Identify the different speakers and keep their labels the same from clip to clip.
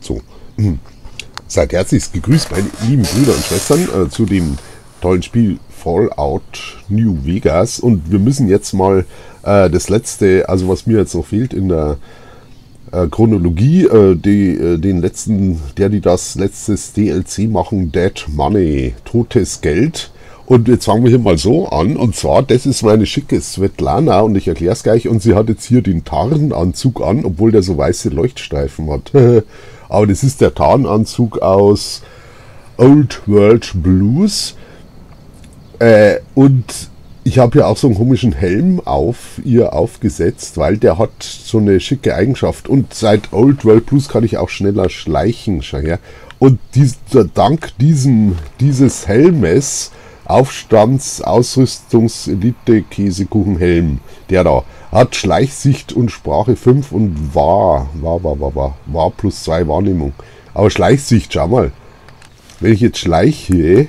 Speaker 1: So. Seid herzlichst gegrüßt, meine lieben Brüder und Schwestern, äh, zu dem tollen Spiel Fallout New Vegas. Und wir müssen jetzt mal äh, das letzte, also was mir jetzt noch fehlt in der äh, Chronologie, äh, die, äh, den letzten, der die das letztes DLC machen, Dead Money, totes Geld. Und jetzt fangen wir hier mal so an. Und zwar, das ist meine schicke Svetlana und ich erkläre es gleich. Und sie hat jetzt hier den Tarnanzug an, obwohl der so weiße Leuchtstreifen hat. Aber das ist der Tarnanzug aus Old World Blues. Äh, und ich habe hier auch so einen komischen Helm auf ihr aufgesetzt, weil der hat so eine schicke Eigenschaft. Und seit Old World Blues kann ich auch schneller schleichen. Schau her. Und dies, dank diesem, dieses Helmes Aufstands, Ausrüstungs, Elite, Käsekuchen, Helm. Der da hat Schleichsicht und Sprache 5 und war, war, war, war, war, war plus 2 Wahrnehmung. Aber Schleichsicht, schau mal. Wenn ich jetzt schleiche,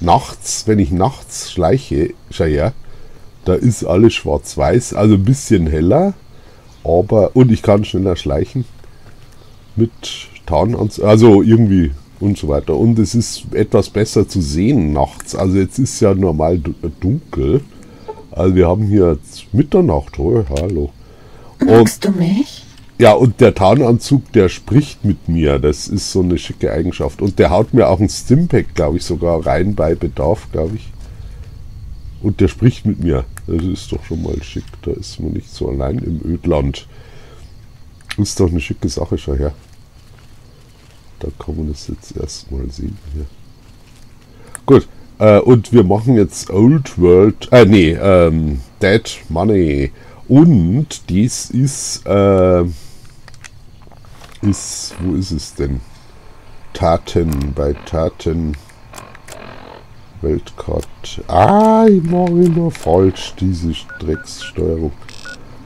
Speaker 1: nachts, wenn ich nachts schleiche, schau her, da ist alles schwarz-weiß, also ein bisschen heller, aber, und ich kann schneller schleichen mit Tarnanzug, also irgendwie und so weiter. Und es ist etwas besser zu sehen nachts. Also jetzt ist ja normal dunkel. Also wir haben hier Mitternacht. Oh, hallo.
Speaker 2: Magst du mich?
Speaker 1: Ja, und der Tarnanzug, der spricht mit mir. Das ist so eine schicke Eigenschaft. Und der haut mir auch ein Stimpack, glaube ich, sogar rein bei Bedarf, glaube ich. Und der spricht mit mir. Das ist doch schon mal schick. Da ist man nicht so allein im Ödland. Ist doch eine schicke Sache, schau her. Da kann man das jetzt erstmal sehen hier. Gut, äh, und wir machen jetzt Old World, äh, nee, ähm, Dead Money. Und dies ist, äh, ist, wo ist es denn? Taten, bei Taten. Weltkarte. Ah, ich mache immer falsch, diese Dreckssteuerung.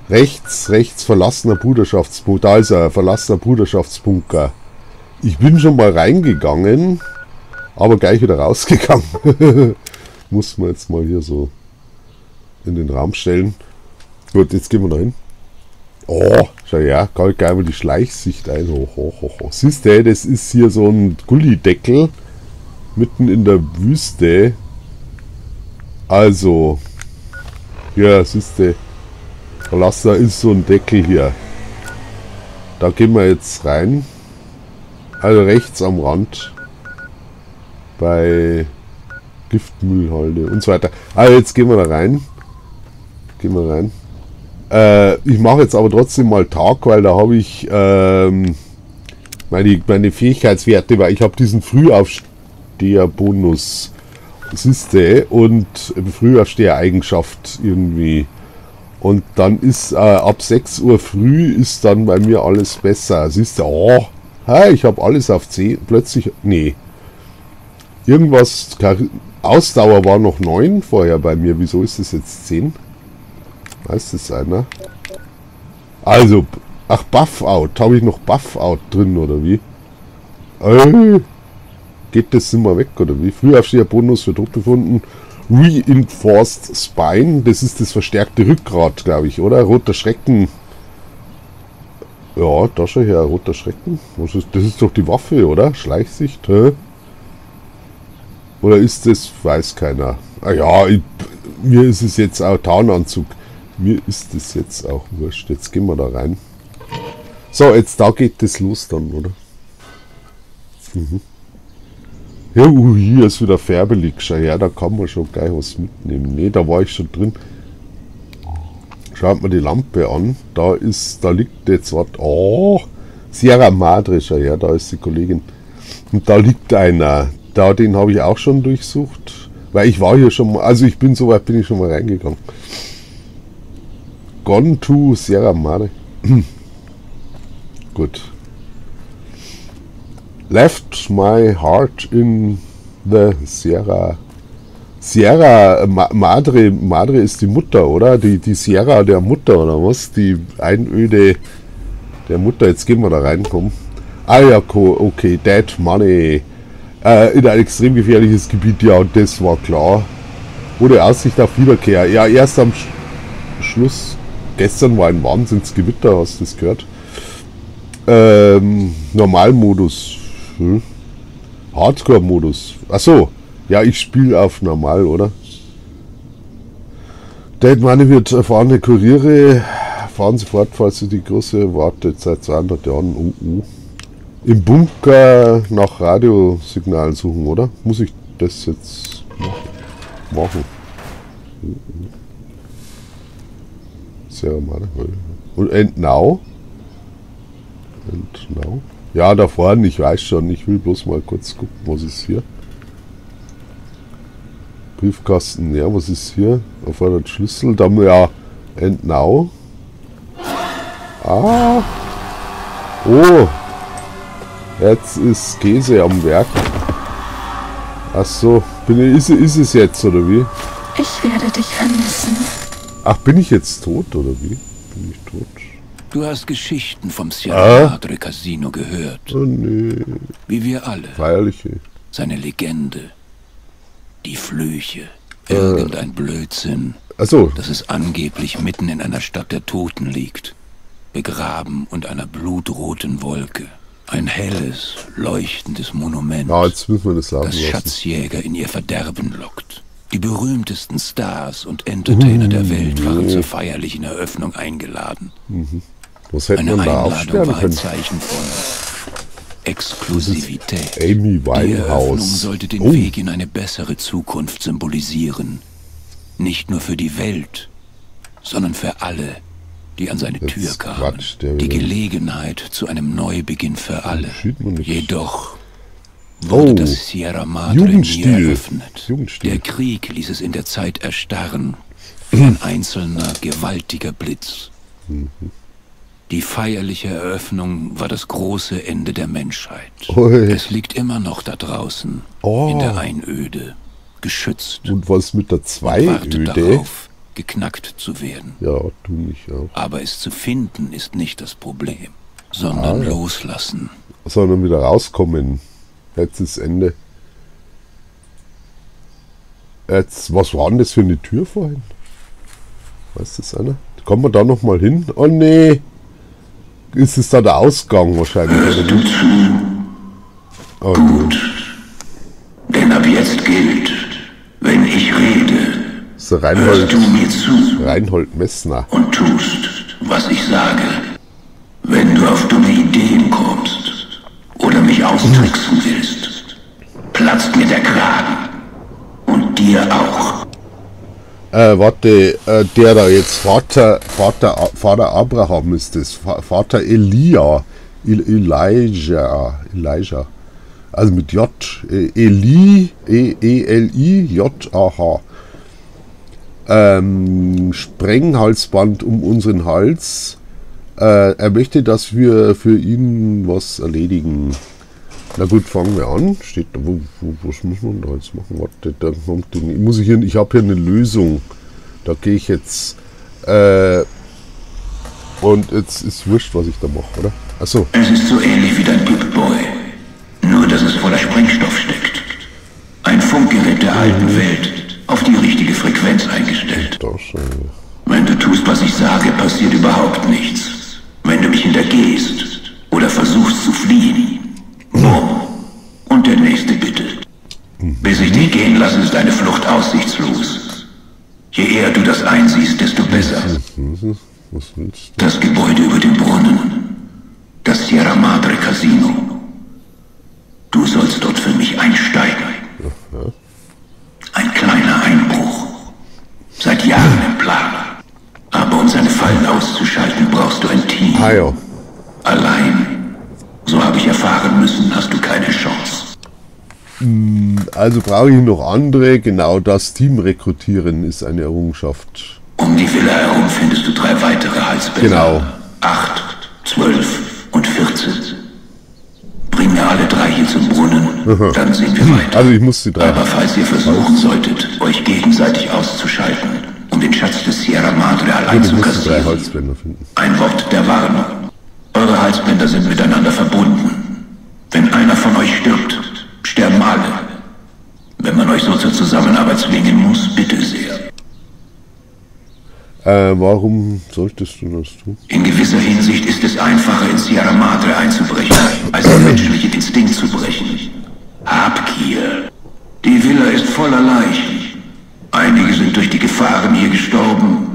Speaker 1: Rechts, rechts, verlassener Bruderschaftspunkt. Da ist er, verlassener Bruderschaftsbunker. Ich bin schon mal reingegangen, aber gleich wieder rausgegangen. Muss man jetzt mal hier so in den Raum stellen. Gut, jetzt gehen wir da hin. Oh, schau ja, kann geil mal die Schleichsicht ein. Oh, oh, oh, oh. Siehst du, das ist hier so ein Gullideckel mitten in der Wüste. Also, ja, siehst du, da ist so ein Deckel hier. Da gehen wir jetzt rein. Also rechts am Rand. Bei Giftmüllhalde und so weiter. Also jetzt gehen wir da rein. Gehen wir rein. Äh, ich mache jetzt aber trotzdem mal Tag, weil da habe ich ähm, meine, meine Fähigkeitswerte, weil ich habe diesen Frühaufsteher-Bonus. Siehste und Frühaufsteher-Eigenschaft irgendwie. Und dann ist äh, ab 6 Uhr früh ist dann bei mir alles besser. Siehst du, oh, Hey, ich habe alles auf 10. Plötzlich, nee. Irgendwas, Ausdauer war noch 9 vorher bei mir. Wieso ist es jetzt 10? Weiß das einer? Also, ach, Buff-Out. Habe ich noch Buff-Out drin, oder wie? Äh, geht das immer weg, oder wie? Frühaufsteher Bonus für tot befunden. Reinforced Spine. Das ist das verstärkte Rückgrat, glaube ich, oder? Roter Schrecken. Ja, da schon her, roter Schrecken. Was ist, das ist doch die Waffe, oder? Schleichsicht, hä? Oder ist das, weiß keiner. Ah ja, ich, mir ist es jetzt auch Tarnanzug. Mir ist es jetzt auch wurscht. Jetzt gehen wir da rein. So, jetzt da geht das los dann, oder? Mhm. Ja, uh, hier ist wieder färbelig. Schau her, da kann man schon gleich was mitnehmen. Ne, da war ich schon drin. Schaut mal die Lampe an. Da ist, da liegt jetzt was. Oh, Sierra Madre, schau her, da ist die Kollegin. Und da liegt einer. Da, den habe ich auch schon durchsucht. Weil ich war hier schon mal, also ich bin so weit, bin ich schon mal reingegangen. Gone to Sierra Madre. Gut. Left my heart in the Sierra Sierra Madre, Madre ist die Mutter, oder? Die, die Sierra der Mutter, oder was? Die Einöde der Mutter. Jetzt gehen wir da rein, komm. Ah ja, okay, Dead Money. Äh, in ein extrem gefährliches Gebiet, ja, und das war klar. Ohne Aussicht auf Wiederkehr. Ja, erst am Sch Schluss. Gestern war ein Wahnsinnsgewitter, hast du das gehört? Ähm, Normalmodus. Hm? Hardcore-Modus. Achso. Ja, ich spiele auf normal, oder? Der meine wird erfahrene Kuriere fahren Sie fort, falls Sie die große wartet seit 200 Jahren. Uh, uh. Im Bunker nach Radiosignalen suchen, oder? Muss ich das jetzt machen? Sehr mal. Und and now? And now? Ja, da vorne, ich weiß schon. Ich will bloß mal kurz gucken, was ist hier. Briefkasten, ja, was ist hier? Erfordert Schlüssel, da haben wir ja and now. Ah. Oh. Jetzt ist Käse am Werk. Ach so, bin, ist, ist es jetzt oder wie?
Speaker 2: Ich werde dich vermissen.
Speaker 1: Ach, bin ich jetzt tot oder wie? Bin ich tot?
Speaker 3: Du hast Geschichten vom Sierra Madre Casino gehört.
Speaker 1: Oh nee.
Speaker 3: Wie wir alle.
Speaker 1: Feierliche.
Speaker 3: Seine Legende. Die Flüche. Irgendein Blödsinn.
Speaker 1: Achso,
Speaker 3: Dass es angeblich mitten in einer Stadt der Toten liegt. Begraben unter einer blutroten Wolke. Ein helles, leuchtendes Monument.
Speaker 1: ja, jetzt müssen wir das sagen
Speaker 3: das
Speaker 1: lassen.
Speaker 3: Schatzjäger in ihr Verderben lockt. Die berühmtesten Stars und Entertainer der Welt waren zur feierlichen Eröffnung eingeladen.
Speaker 1: Was hätte
Speaker 3: Eine
Speaker 1: man da
Speaker 3: Einladung war ein? Zeichen von Exklusivität.
Speaker 1: Amy
Speaker 3: Die Eröffnung
Speaker 1: Winehouse.
Speaker 3: sollte den
Speaker 1: Oh,
Speaker 3: Weg in eine bessere Zukunft symbolisieren. Nicht nur für die Welt, sondern für alle, die an seine
Speaker 1: Jetzt
Speaker 3: Tür kamen. Die. Gelegenheit zu einem Neubeginn für alle. Jedoch wurde
Speaker 1: Oh,
Speaker 3: das Sierra Madre nie eröffnet.
Speaker 1: Jugendstil.
Speaker 3: Der Krieg ließ es in der Zeit erstarren, wie ein einzelner, gewaltiger Blitz.
Speaker 1: Mhm.
Speaker 3: Die feierliche Eröffnung war das große Ende der Menschheit.
Speaker 1: Ui.
Speaker 3: Es liegt immer noch da draußen,
Speaker 1: Oh.
Speaker 3: in der Einöde, geschützt
Speaker 1: Und was mit der
Speaker 3: wartet
Speaker 1: 2-Öde?
Speaker 3: darauf, geknackt zu werden.
Speaker 1: Ja, du mich auch.
Speaker 3: Aber es zu finden ist nicht das Problem, sondern
Speaker 1: Ah, ja.
Speaker 3: loslassen.
Speaker 1: Sondern wieder rauskommen. Jetzt ist Ende. Jetzt, was war denn das für eine Tür vorhin? Weiß das einer? Kommen wir da nochmal hin? Oh nee! Ist es da der Ausgang wahrscheinlich? Oder wie? Oh, nee.
Speaker 4: Denn ab jetzt gilt, wenn ich rede,
Speaker 1: ist der
Speaker 4: hörst
Speaker 1: Reinhold,
Speaker 4: du mir zu
Speaker 1: Reinhold Messner.
Speaker 4: und tust, was ich sage. Wenn du auf dumme Ideen kommst oder mich austricksen willst, platzt mir der Kragen. Und dir auch.
Speaker 1: Äh, warte, äh, der da jetzt, Vater, Vater, Vater Abraham ist das, Va- Vater Elia, El Elijah, Elijah, also mit J, Eli, E, E, L, I, J, A, H. Ähm, Sprenghalsband um unseren Hals. Äh, er möchte, dass wir für ihn was erledigen. Na gut, fangen wir an. Steht da, wo, wo, was muss man da jetzt machen? Warte, da kommt die, muss ich hier, ich habe hier eine Lösung. Da gehe ich jetzt. Äh, und jetzt ist wurscht, was ich da mache, oder? Achso,
Speaker 4: Es ist so ähnlich wie dein Pip-Boy. Nur, dass es voller Sprengstoff steckt. Ein Funkgerät der alten Welt, auf die richtige Frequenz eingestellt.
Speaker 1: das. Äh,
Speaker 4: Wenn du tust, was ich sage, passiert überhaupt nichts. Wenn du mich hintergehst oder versuchst zu fliehen, bumm. Und der nächste bitte. Bis ich dich gehen lasse, ist deine Flucht aussichtslos. Je eher du das einsiehst, desto besser. Das Gebäude über dem Brunnen. Das Sierra Madre Casino. Du sollst dort für mich einsteigen. Ein kleiner Einbruch. Seit Jahren im Plan. Aber um seine Fallen auszuschalten, brauchst du ein Team.
Speaker 1: Also brauche ich noch andere. Genau das Team rekrutieren ist eine Errungenschaft.
Speaker 4: Um die Villa herum findest du drei weitere Halsbänder.
Speaker 1: Genau.
Speaker 4: Acht, zwölf und vierzehn. Bring mir alle drei hier zum Brunnen, dann sehen wir weiter.
Speaker 1: Also ich muss die drei.
Speaker 4: Aber falls ihr versuchen solltet, euch gegenseitig auszuschalten, um den Schatz des Sierra Madre allein
Speaker 1: Ich
Speaker 4: zu kassieren, ein Wort der Warnung. Eure Halsbänder sind miteinander verbunden. Wenn einer von euch stirbt, sterben alle. Wenn man euch so zur Zusammenarbeit zwingen muss, bitte sehr.
Speaker 1: Äh, warum solltest du das tun?
Speaker 4: In gewisser Hinsicht ist es einfacher, in Sierra Madre einzubrechen, als den menschlichen Instinkt zu brechen. Habgier. Die Villa ist voller Leichen. Einige sind durch die Gefahren hier gestorben,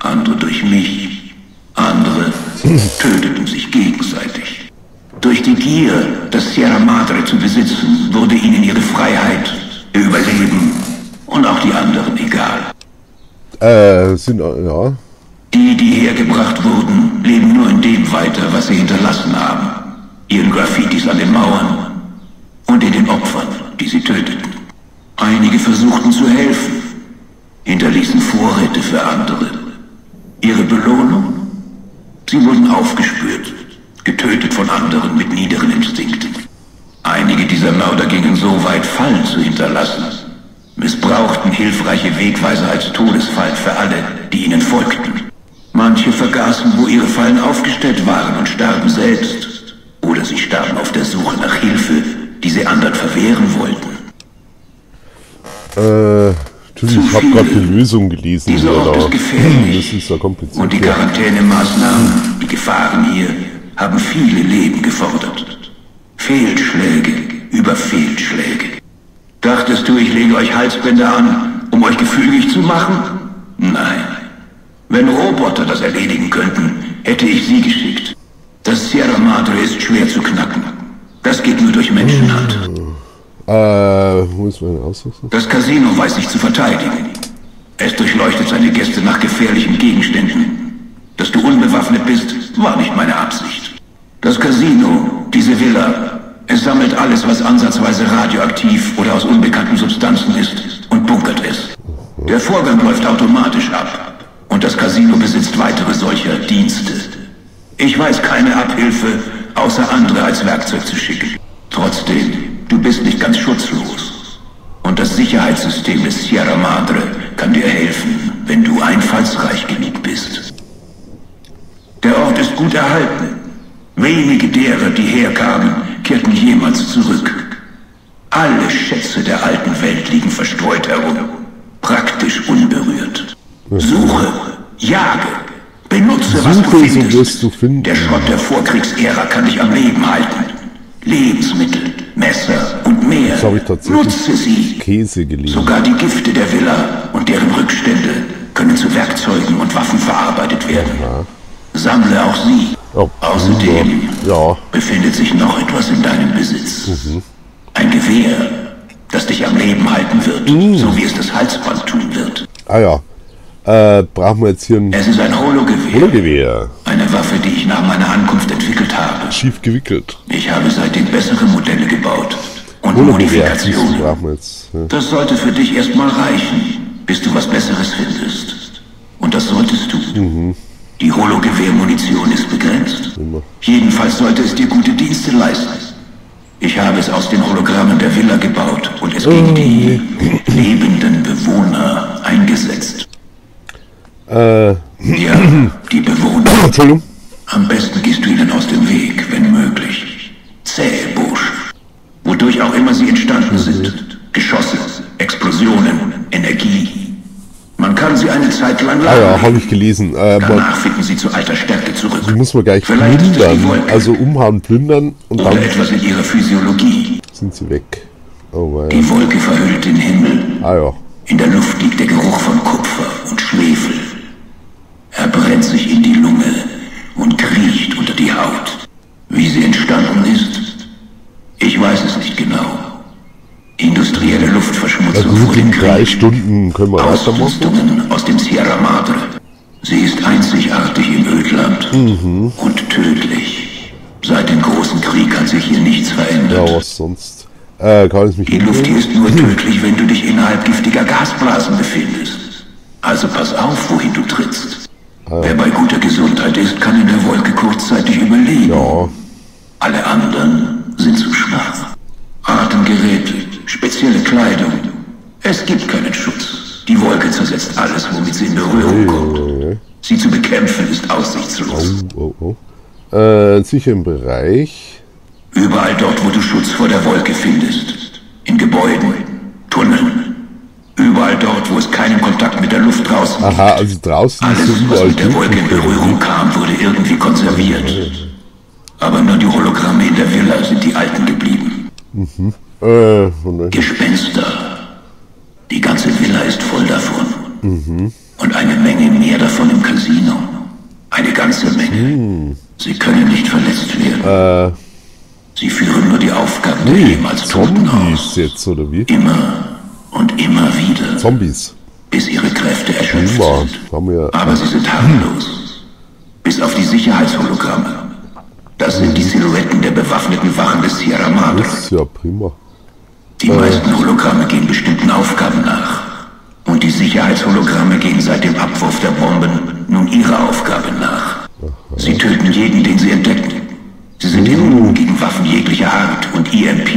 Speaker 4: andere durch mich, andere töteten sich gegenseitig. Durch die Gier, das Sierra Madre zu besitzen, wurde ihnen ihre Freiheit Überleben und auch die anderen egal.
Speaker 1: Äh, sind, äh, ja.
Speaker 4: Die, die hergebracht wurden, leben nur in dem weiter, was sie hinterlassen haben. Ihren Graffitis an den Mauern und in den Opfern, die sie töteten. Einige versuchten zu helfen, hinterließen Vorräte für andere. Ihre Belohnung? Sie wurden aufgespürt, getötet von anderen mit niederen Instinkten. Gingen so weit, Fallen zu hinterlassen, missbrauchten hilfreiche Wegweiser als Todesfall für alle, die ihnen folgten. Manche vergaßen, wo ihre Fallen aufgestellt waren und starben selbst. Oder sie starben auf der Suche nach Hilfe, die sie anderen verwehren wollten.
Speaker 1: Äh, natürlich, ich habe gerade die Lösung gelesen.
Speaker 4: Dieser Ort ist gefährlich.
Speaker 1: Das ist ja kompliziert.
Speaker 4: Und die. Quarantänemaßnahmen, die Gefahren hier, haben viele Leben gefordert. Fehlschläge über Fehlschläge. Dachtest du, ich lege euch Halsbänder an, um euch gefügig zu machen? Nein. Wenn Roboter das erledigen könnten, hätte ich sie geschickt. Das Sierra Madre ist schwer zu knacken. Das geht nur durch Menschenhand.
Speaker 1: Äh, wo ist meine Ausrüstung?
Speaker 4: Das Casino weiß sich zu verteidigen. Es durchleuchtet seine Gäste nach gefährlichen Gegenständen. Dass du unbewaffnet bist, war nicht meine Absicht. Das Casino, diese Villa, es sammelt alles, was ansatzweise radioaktiv oder aus unbekannten Substanzen ist und bunkert es. Der Vorgang läuft automatisch ab. Und das Casino besitzt weitere solcher Dienste. Ich weiß keine Abhilfe, außer andere als Werkzeug zu schicken. Trotzdem, du bist nicht ganz schutzlos. Und das Sicherheitssystem des Sierra Madre kann dir helfen, wenn du einfallsreich genug bist. Der Ort ist gut erhalten. Wenige derer, die herkamen, kehrten jemals zurück. Alle Schätze der alten Welt liegen verstreut herum, praktisch unberührt. Suche, jage, benutze, was du
Speaker 1: Suche, so
Speaker 4: findest.
Speaker 1: wirst du finden.
Speaker 4: Der Schrott der Vorkriegsära kann dich am Leben halten. Lebensmittel, Messer und mehr.
Speaker 1: Das habe ich tatsächlich
Speaker 4: Nutze sie.
Speaker 1: Käse gelesen.
Speaker 4: Sogar die Gifte der Villa und deren Rückstände können zu Werkzeugen und Waffen verarbeitet werden. Sammle auch sie.
Speaker 1: Oh,
Speaker 4: Außerdem
Speaker 1: Ja,
Speaker 4: befindet sich noch etwas in deinem Besitz. Ein Gewehr, das dich am Leben halten wird, so wie es das Halsband tun wird.
Speaker 1: ah ja. Äh, brauchen wir jetzt hier ein
Speaker 4: Es ist ein Hologewehr.
Speaker 1: Hologewehr.
Speaker 4: Eine Waffe, die ich nach meiner Ankunft entwickelt habe.
Speaker 1: Schief gewickelt.
Speaker 4: Ich habe seitdem bessere Modelle gebaut und
Speaker 1: Hologewehr,
Speaker 4: Modifikationen.
Speaker 1: wir jetzt. Ja.
Speaker 4: Das sollte für dich erstmal reichen, bis du was Besseres findest. Und das solltest du. Die Hologewehrmunition ist begrenzt. Jedenfalls sollte es dir gute Dienste leisten. Ich habe es aus den Hologrammen der Villa gebaut und es gegen die lebenden Bewohner eingesetzt.
Speaker 1: Äh,
Speaker 4: Ja, die Bewohner.
Speaker 1: Entschuldigung.
Speaker 4: Am besten gehst du ihnen
Speaker 1: habe ich gelesen. Äh,
Speaker 4: Danach finden sie zu alter Stärke zurück.
Speaker 1: die muss man gleich
Speaker 4: Vielleicht
Speaker 1: plündern. Also umhauen, plündern und
Speaker 4: Oder
Speaker 1: dann
Speaker 4: etwas in ihrer Physiologie.
Speaker 1: sind sie weg. Oh weia.
Speaker 4: Die Wolke verhüllt den Himmel.
Speaker 1: Ah ja.
Speaker 4: In der Luft liegt der Geruch von Kupfer und Schwefel. Er brennt sich in die Lunge und kriecht unter die Haut. Wie sie entstanden ist, ich weiß es nicht genau. Industrielle
Speaker 1: Ja
Speaker 4: Luftverschmutzung
Speaker 1: gut,
Speaker 4: vor dem
Speaker 1: in drei
Speaker 4: Krieg.
Speaker 1: Stunden können wir.
Speaker 4: Ausrüstungen aus dem Sierra Madre. Sie ist einzigartig im Ödland
Speaker 1: Mhm.
Speaker 4: und tödlich. Seit dem großen Krieg hat sich hier nichts
Speaker 1: Ja,
Speaker 4: verändert.
Speaker 1: was sonst? Äh, kann ich mich
Speaker 4: Die Luft hier ist nur tödlich, wenn du dich innerhalb giftiger Gasblasen befindest. Also pass auf, wohin du trittst. Wer bei guter Gesundheit ist, kann in der Wolke kurzzeitig überleben.
Speaker 1: Ja,
Speaker 4: Alle anderen sind zu schwach. Atemgeräte, spezielle Kleidung. Es gibt keinen Schutz. Die Wolke zersetzt alles, womit sie in Berührung kommt. Sie zu bekämpfen ist aussichtslos.
Speaker 1: oh, oh. Äh, sicher im Bereich.
Speaker 4: Überall dort, wo du Schutz vor der Wolke findest. In Gebäuden, Tunneln. Überall dort, wo es keinen Kontakt mit der Luft draußen gibt.
Speaker 1: Aha, also draußen ist
Speaker 4: Alles,
Speaker 1: so
Speaker 4: was mit der Wolke in. Berührung kam, wurde irgendwie konserviert. Aber nur die Hologramme in der Villa sind die alten geblieben.
Speaker 1: Äh,
Speaker 4: Gespenster. Die ganze Villa ist voll davon. Und eine Menge mehr davon im Casino. Eine ganze Menge. Sie können nicht verletzt werden.
Speaker 1: Äh,
Speaker 4: Sie führen nur die Aufgaben der
Speaker 1: nee,
Speaker 4: ehemals Toten
Speaker 1: Zombies
Speaker 4: aus.
Speaker 1: jetzt, oder wie?
Speaker 4: Immer und immer wieder,
Speaker 1: Zombies.
Speaker 4: bis ihre Kräfte erschöpft
Speaker 1: Prima.
Speaker 4: sind. Aber sie sind harmlos. Bis auf die Sicherheitshologramme. Das sind die Silhouetten der bewaffneten Wachen des Sierra Madre.
Speaker 1: Ist ja prima.
Speaker 4: Die meisten Hologramme gehen bestimmten Aufgaben nach. Und die Sicherheitshologramme gehen seit dem Abwurf der Bomben nun ihrer Aufgabe nach. Sie töten jeden, den sie entdecken. Sie sind immun gegen Waffen jeglicher Art und EMP.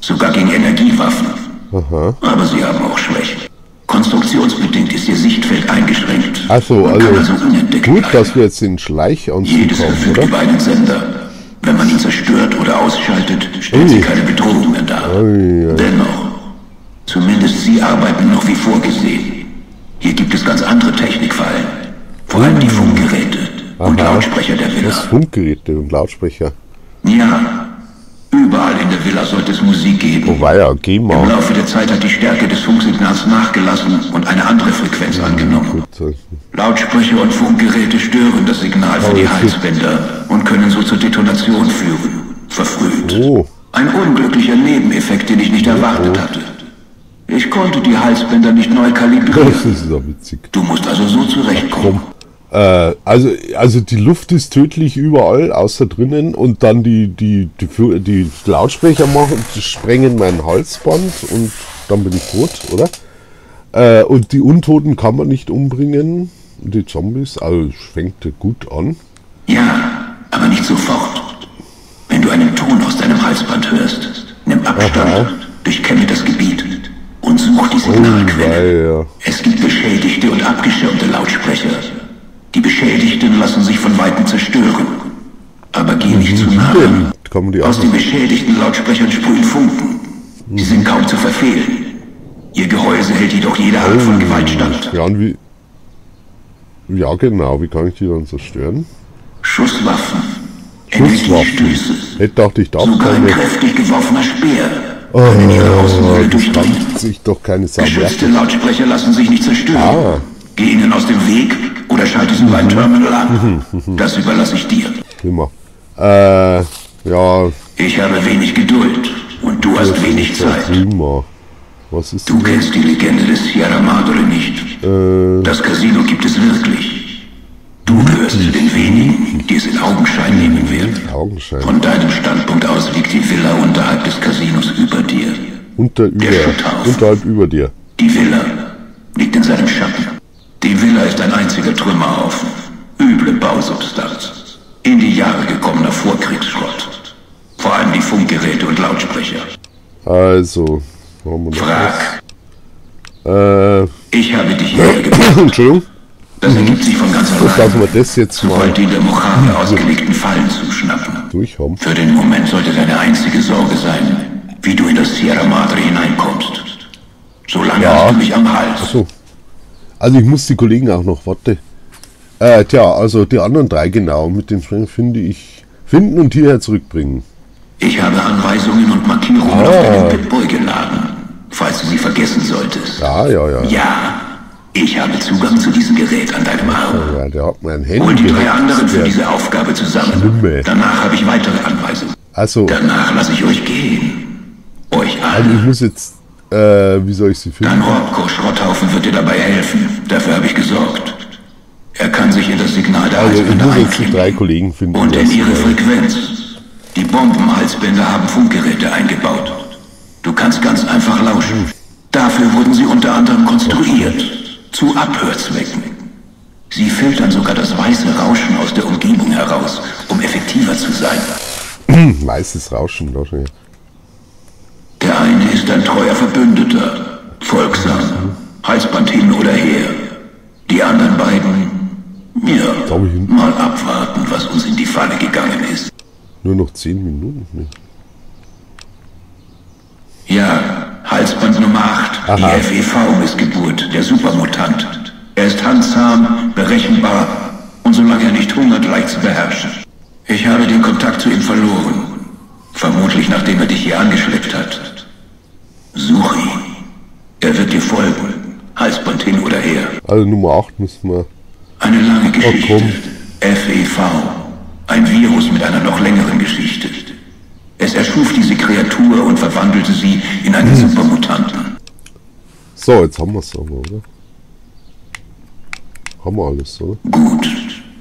Speaker 4: Sogar gegen Energiewaffen. Aber sie haben auch Schwächen. Konstruktionsbedingt ist ihr Sichtfeld eingeschränkt.
Speaker 1: Also,
Speaker 4: kann
Speaker 1: also
Speaker 4: also unentdeckt
Speaker 1: gut, dass wir jetzt den Schleichanzug
Speaker 4: Jedes
Speaker 1: haben,
Speaker 4: verfügt
Speaker 1: oder?
Speaker 4: über einen Sender. Wenn man ihn zerstört oder ausschaltet, stellt sie keine Bedrohung mehr dar. Dennoch, zumindest sie arbeiten noch wie vorgesehen. Hier gibt es ganz andere Technikfallen. Vor allem die Funkgeräte und
Speaker 1: Aha.
Speaker 4: Lautsprecher der Villa.
Speaker 1: Das Funkgeräte und Lautsprecher.
Speaker 4: Ja, Villa sollte es Musik geben.
Speaker 1: Oh weia, geh
Speaker 4: Im
Speaker 1: mal.
Speaker 4: Laufe der Zeit hat die Stärke des Funksignals nachgelassen und eine andere Frequenz angenommen.
Speaker 1: Gut,
Speaker 4: Lautsprecher und Funkgeräte stören das Signal für
Speaker 1: Oh,
Speaker 4: die
Speaker 1: das
Speaker 4: Halsbänder und können so zur Detonation führen. Verfrüht.
Speaker 1: Oh.
Speaker 4: Ein unglücklicher Nebeneffekt, den ich nicht erwartet hatte. Ich konnte die Halsbänder nicht neu
Speaker 1: Das
Speaker 4: kalibrieren.
Speaker 1: ist ja witzig.
Speaker 4: Du musst also so zurechtkommen.
Speaker 1: Äh, also, also die Luft ist tödlich überall, außer drinnen. Und dann die, die, die, die Lautsprecher machen, die sprengen mein Halsband und dann bin ich tot, oder? Äh, und die Untoten kann man nicht umbringen. Die Zombies, also fängt gut an.
Speaker 4: Ja, aber nicht sofort. Wenn du einen Ton aus deinem Halsband hörst, nimm Abstand,
Speaker 1: Aha.
Speaker 4: durchkenne das Gebiet und such die
Speaker 1: Oh,
Speaker 4: Signalquelle.
Speaker 1: weia.
Speaker 4: Es gibt beschädigte und abgeschirmte Lautsprecher. Die Beschädigten lassen sich von Weitem zerstören. Aber geh nicht zu nah
Speaker 1: Denn
Speaker 4: ran.
Speaker 1: kann man die
Speaker 4: Aus den beschädigten Lautsprechern sprühen Funken. Sie sind kaum zu verfehlen. Ihr Gehäuse hält jedoch jede Art von Gewalt stand.
Speaker 1: Ja, und wie. Ja, genau, wie kann ich die dann zerstören?
Speaker 4: Schusswaffen,
Speaker 1: Schusswaffen. Hätte dachte ich, darf
Speaker 4: sogar ein kräftig geworfener Speer
Speaker 1: Oh, das sich doch keine Sau
Speaker 4: Geschützte. Lautsprecher lassen sich nicht zerstören.
Speaker 1: Ah.
Speaker 4: Geh ihnen aus dem Weg oder schalte sie beim Terminal an. Das überlasse ich dir.
Speaker 1: Prima. Äh, ja,
Speaker 4: Ich habe wenig Geduld und du hast wenig Zeit.
Speaker 1: prima. Was ist
Speaker 4: Du kennst die Legende des Sierra Madre nicht.
Speaker 1: Äh,
Speaker 4: Das Casino gibt es wirklich. Du gehörst zu den wenigen, die es in Augenschein nehmen werden.
Speaker 1: Augenschein.
Speaker 4: Von deinem Standpunkt aus liegt die Villa unterhalb des Casinos über dir.
Speaker 1: Unter, über, unterhalb über dir.
Speaker 4: Die Villa liegt in seinem Schatten. Die Villa ist ein einziger Trümmerhaufen. Üble Bausubstanz. In die Jahre gekommener Vorkriegsschrott. Vor allem die Funkgeräte und Lautsprecher.
Speaker 1: Also, noch
Speaker 4: Frag.
Speaker 1: was?
Speaker 4: Ich habe dich hierher gebracht.
Speaker 1: Äh, Entschuldigung.
Speaker 4: Das ergibt sich von ganz
Speaker 1: Lassen
Speaker 4: allein.
Speaker 1: wir das jetzt mal
Speaker 4: Sobald die der Mojave ausgelegten Fallen zuschnappen.
Speaker 1: durchhaben.
Speaker 4: Für den Moment sollte deine einzige Sorge sein, wie du in das Sierra Madre hineinkommst. Solange
Speaker 1: Ja.
Speaker 4: hast du mich am Hals.
Speaker 1: So. Also ich muss die Kollegen auch noch, warte. Äh, tja, also die anderen drei genau, mit den Sprengen finde ich, finden und hierher zurückbringen.
Speaker 4: Ich habe Anweisungen und Markierungen
Speaker 1: Ah.
Speaker 4: auf deinen Pip-Boy geladen, falls du sie vergessen solltest.
Speaker 1: Ja, ja, ja.
Speaker 4: Ja, ich habe Zugang zu diesem Gerät an deinem Arm.
Speaker 1: Ja, der hat mein
Speaker 4: Hol
Speaker 1: Handy
Speaker 4: die drei anderen für diese Aufgabe zusammen.
Speaker 1: Schlimme.
Speaker 4: Danach habe ich weitere Anweisungen.
Speaker 1: Also,
Speaker 4: Danach lasse ich euch gehen. Euch
Speaker 1: also ich
Speaker 4: alle.
Speaker 1: muss jetzt, äh, wie soll ich sie
Speaker 4: Dein
Speaker 1: finden?
Speaker 4: Robco-Schrotthaufen wird dir dabei helfen. Dafür habe ich gesorgt. Er kann sich in das Signal der
Speaker 1: Also
Speaker 4: Halsbänder
Speaker 1: die
Speaker 4: einklinken.
Speaker 1: drei Kollegen finden.
Speaker 4: Und in ihre
Speaker 1: äh,
Speaker 4: Frequenz. Die Bombenhalsbänder haben Funkgeräte eingebaut. Du kannst ganz einfach lauschen. Dafür wurden sie unter anderem konstruiert. Zu Abhörzwecken. Sie filtern sogar das weiße Rauschen aus der Umgebung heraus, um effektiver zu sein.
Speaker 1: Weißes Rauschen, ja.
Speaker 4: Der eine ist ein treuer Verbündeter, folgsam, Halsband hin oder her. Die anderen beiden, ja, mal abwarten, was uns in die Falle gegangen ist.
Speaker 1: Nur noch zehn Minuten. Ne?
Speaker 4: Ja, Halsband Nummer 8,
Speaker 1: Aha.
Speaker 4: die FEV-Missgeburt, der Supermutant. Er ist handsam, berechenbar und solange er nicht hungert, leicht zu beherrschen. Ich habe den Kontakt zu ihm verloren. Vermutlich nachdem er dich hier angeschleppt hat. Such ihn. Er wird dir folgen. Halsband hin oder her.
Speaker 1: Also Nummer 8 müssen wir.
Speaker 4: Eine lange Geschichte. FEV. Ein Virus mit einer noch längeren Geschichte. Es erschuf diese Kreatur und verwandelte sie in einen Supermutanten.
Speaker 1: So, jetzt haben wir es aber, oder? Haben wir alles, oder?
Speaker 4: Gut.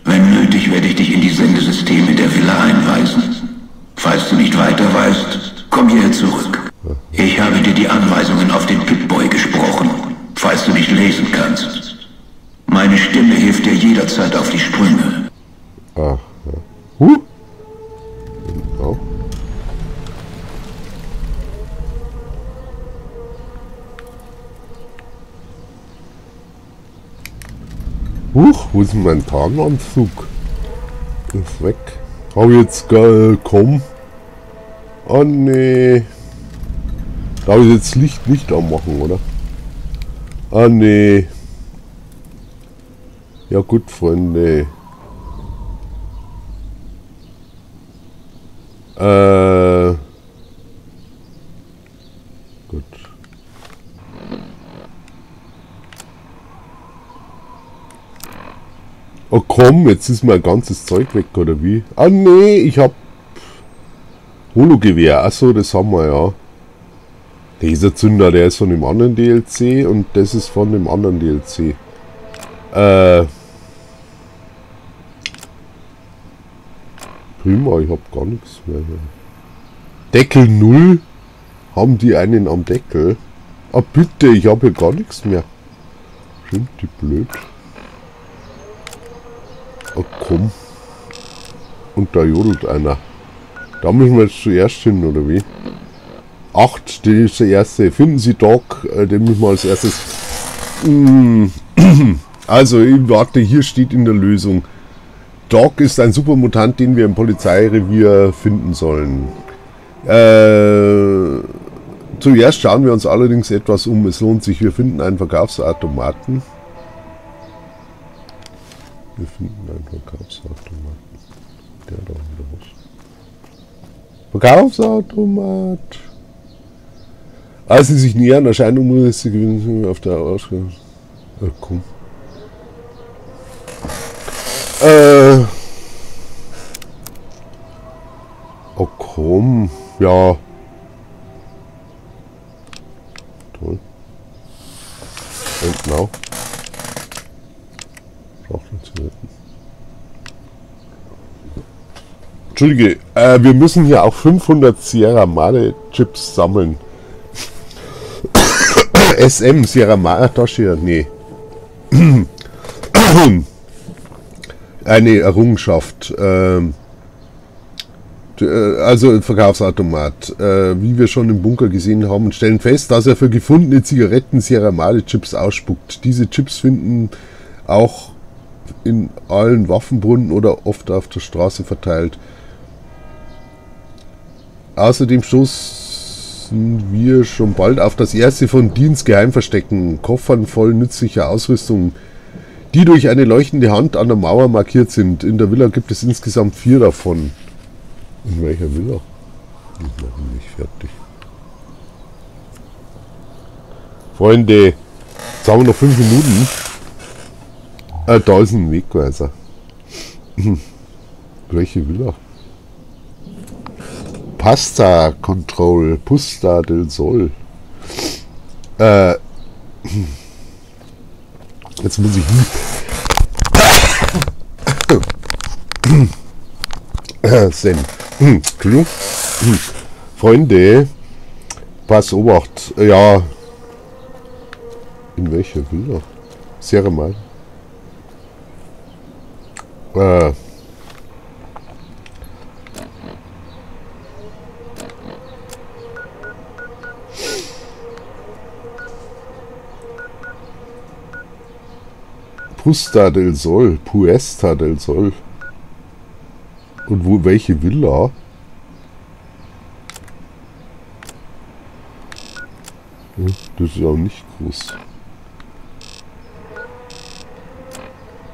Speaker 4: Wenn nötig, werde ich dich in die Sendesysteme der Villa einweisen. Falls du nicht weiter weißt, komm hierher zurück. Ich habe dir die Anweisungen auf den Pitboy gesprochen, falls du nicht lesen kannst. Meine Stimme hilft dir jederzeit auf die Sprünge.
Speaker 1: Ah, ja. Huh! Genau. Huch, wo ist mein Tarnanzug? Ist weg. Ich jetzt äh, komm. Oh nee. Darf ich jetzt Licht nicht anmachen, oder? Ah nee. Ja gut, Freunde. Äh. Gut. Oh komm, jetzt ist mein ganzes Zeug weg, oder wie? Ah nee, ich hab Hologewehr. Achso, das haben wir ja. Dieser Zünder, der ist von dem anderen DLC und das ist von dem anderen DLC. Äh. Prima, ich hab gar nichts mehr. Deckel 0? Haben die einen am Deckel? Ah bitte, ich habe hier gar nichts mehr. Sind die blöd? Oh komm. Und da jodelt einer. Da müssen wir jetzt zuerst hin, oder wie? 8, der ist der erste. Finden Sie Doc, äh, den müssen wir als erstes. Mm. Also, warte, hier steht in der Lösung. Doc ist ein Supermutant, den wir im Polizeirevier finden sollen. Äh, zuerst schauen wir uns allerdings etwas um. Es lohnt sich. Wir finden einen Verkaufsautomaten. Wir finden einen Verkaufsautomaten. Der da los. Verkaufsautomat. Als sie sich nähern, erscheinen Umrisse gewinnen auf der Ausgabe. Äh, komm. Äh. Oh komm. Ja. Toll. Und genau. Schachtelzigaretten. Entschuldige, äh, wir müssen hier auch 500 Sierra Madre Chips sammeln. SM Sierra Madre Tasche, nee. Eine Errungenschaft. Ähm, äh, also Verkaufsautomat, äh, wie wir schon im Bunker gesehen haben, stellen fest, dass er für gefundene Zigaretten Sierra Madre Chips ausspuckt. Diese Chips finden auch in allen Waffenbrunnen oder oft auf der Straße verteilt. Außerdem stoßen wir schon bald auf das erste von Dienst Geheimverstecken, Koffern voll nützlicher Ausrüstung, die durch eine leuchtende Hand an der Mauer markiert sind. In der Villa gibt es insgesamt vier davon. In welcher Villa? Die machen mich fertig. Freunde, jetzt haben wir noch fünf Minuten. Äh, da ist ein Wegweiser. Welche Villa? Pasta Control, Pusta del Sol. Äh, jetzt muss ich. Sen. Entschuldigung. Freunde, pass Obacht. Ja. In welcher Villa? Sehr mal. Äh. Pusta del Sol, Puesta del Sol. Und wo welche Villa? Hm, Das ist auch nicht groß.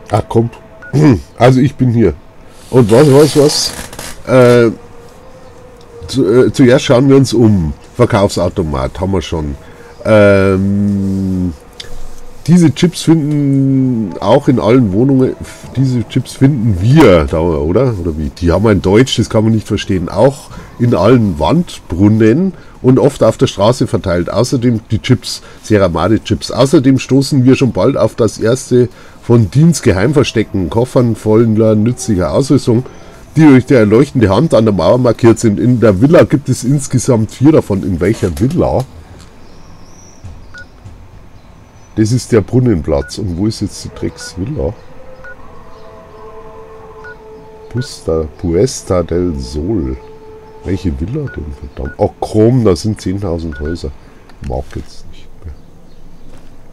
Speaker 1: Ach, kommt. Also ich bin hier. Und was, was, was? Äh, zu, äh, zuerst schauen wir uns um. Verkaufsautomat haben wir schon. Ähm, diese Chips finden auch in allen Wohnungen, diese Chips finden wir oder? Oder wie? Die haben ein Deutsch, das kann man nicht verstehen. Auch in allen Wandbrunnen und oft auf der Straße verteilt. Außerdem die Chips, Seramade-Chips. Außerdem stoßen wir schon bald auf das erste von Dienstgeheimverstecken, Koffern voller nützlicher Ausrüstung, die durch die erleuchtende Hand an der Mauer markiert sind. In der Villa gibt es insgesamt vier davon. In welcher Villa? Das ist der Brunnenplatz. Und wo ist jetzt die Drecksvilla? Pusta, Puesta del Sol. Welche Villa denn, verdammt? Ach komm, da sind 10.000 Häuser. Mag jetzt nicht mehr.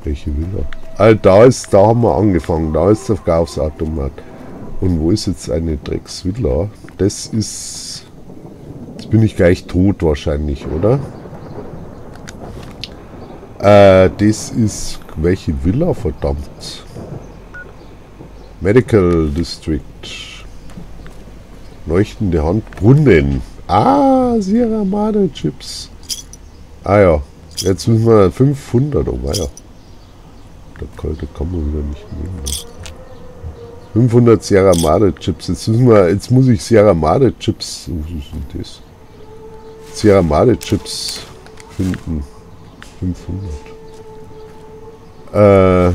Speaker 1: Welche Villa? Ah, da ist, da haben wir angefangen. Da ist der Verkaufsautomat. Und wo ist jetzt eine Drecksvilla? Das ist... Jetzt bin ich gleich tot wahrscheinlich, oder? Äh, das ist welche Villa, verdammt? Medical District. Leuchtende Hand. Brunnen. Ah, Sierra Madre Chips. Ah ja. Jetzt müssen wir 500. Oh ja. Der kalte kann man wieder nicht nehmen. 500 Sierra Madre Chips. Jetzt müssen wir, jetzt muss ich Sierra Madre Chips. Was ist denn das? Sierra Madre Chips finden. 500. Äh,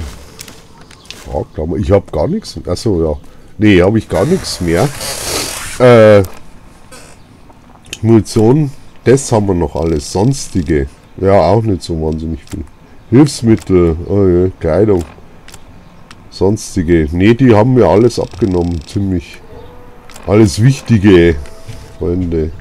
Speaker 1: mal. Ich habe gar nichts. Achso, ja. Nee, habe ich gar nichts mehr. Äh, Munition, das haben wir noch alles. Sonstige. Ja, auch nicht so wahnsinnig viel. Hilfsmittel, oh ja, Kleidung. Sonstige. Nee, die haben wir alles abgenommen. Ziemlich. Alles Wichtige, Freunde.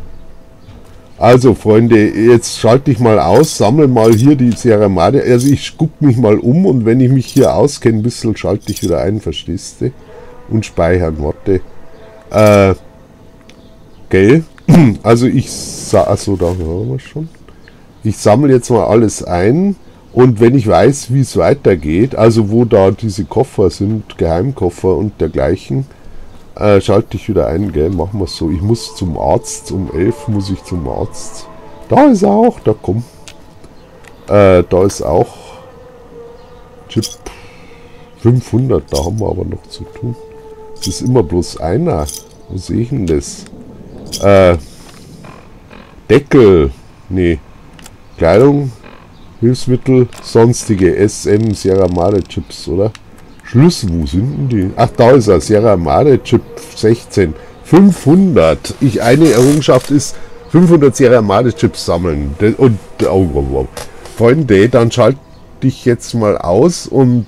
Speaker 1: Also Freunde, jetzt schalte ich mal aus, sammle mal hier die Seramade. Also ich gucke mich mal um und wenn ich mich hier auskenne ein bisschen, schalte ich wieder ein, verstehst du? Und speichern, warte. Äh, gell? Also ich, achso, da haben wir schon. Ich sammle jetzt mal alles ein und wenn ich weiß, wie es weitergeht, also wo da diese Koffer sind, Geheimkoffer und dergleichen, äh, schalte ich wieder ein, gell? Machen wir es so. Ich muss zum Arzt. Um 11 muss ich zum Arzt. Da ist er auch. Da komm. Äh, da ist auch Chip 500. Da haben wir aber noch zu tun. Das ist immer bloß einer. Wo sehe ich denn das? Äh, Deckel. Nee. Kleidung. Hilfsmittel. Sonstige SM Sierra Madre Chips, oder? Schlüssel, wo sind denn die? Ach, da ist er, Sierra Madre Chip 16. 500. Ich, eine Errungenschaft ist 500 Sierra Madre Chips sammeln. Und, oh, oh, oh. Freunde, dann schalte ich jetzt mal aus und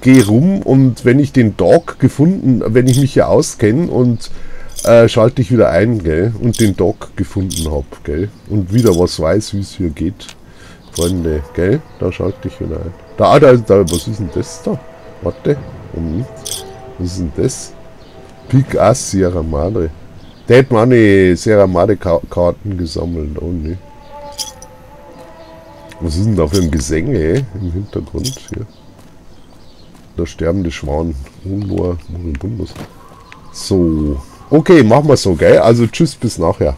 Speaker 1: gehe rum und wenn ich den Dog gefunden, wenn ich mich hier auskenne und äh, schalte ich wieder ein, gell, und den Dog gefunden habe, gell, und wieder was weiß, wie es hier geht. Freunde, gell, da schalte ich wieder ein. Da, da, da, was ist denn das da? Warte. Moment. Was ist denn das? Pick Ass Sierra Madre. Hat meine Sierra Madre Karten gesammelt. Oh ne. Was ist denn da für ein Gesänge im Hintergrund hier? Der sterbende Schwan. Unor Moribundus. So. Okay, machen wir so, gell? Also tschüss, bis nachher.